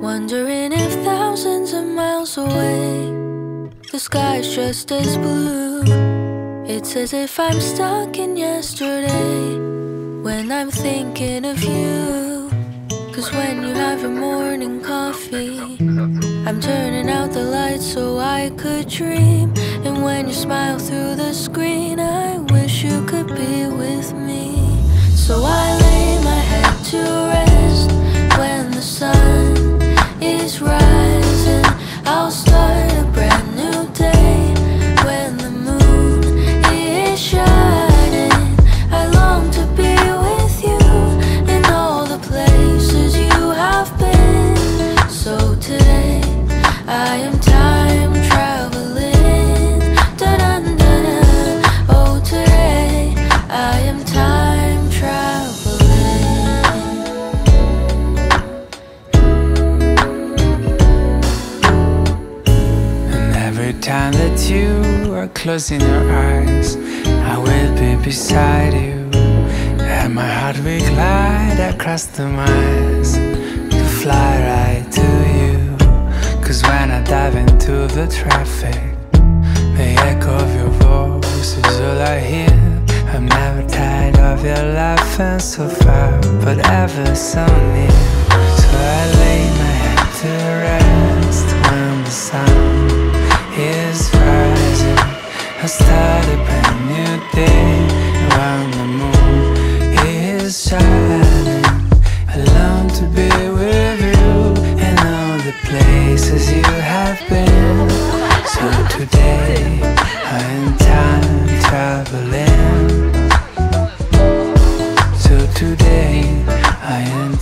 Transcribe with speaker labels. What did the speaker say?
Speaker 1: Wondering if thousands of miles away the sky's just as blue. It's as if I'm stuck in yesterday when I'm thinking of you. Cause when you have your morning coffee, I'm turning out the lights so I could dream. And when you smile through the screen, I wish you could be with me. So I lay my head to
Speaker 2: time that you are closing your eyes, I will be beside you. And my heart will glide across the miles to fly right to you. Cause when I dive into the traffic, the echo of your voice is all I hear. I'm never tired of your laughing so far, but ever so near. places you have been. So today I am time traveling. So today I am